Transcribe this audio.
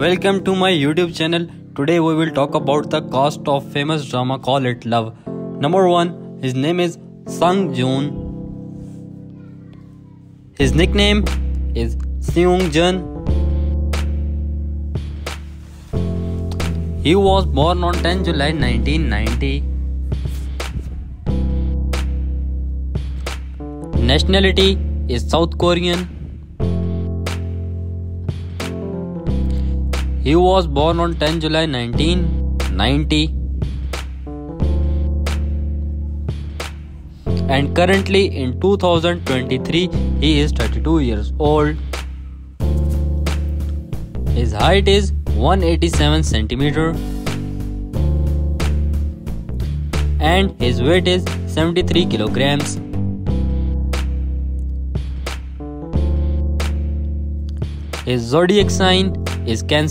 Welcome to my YouTube channel. Today we will talk about the cast of famous drama Call It Love. Number 1. His name is Sung Joon. His nickname is Seung Jun. He was born on 10 July 1990. Nationality is South Korean. He was born on 10 July 1990 and currently in 2023 he is 32 years old. His height is 187 centimeter and his weight is 73 kilograms. His zodiac sign is Cancer.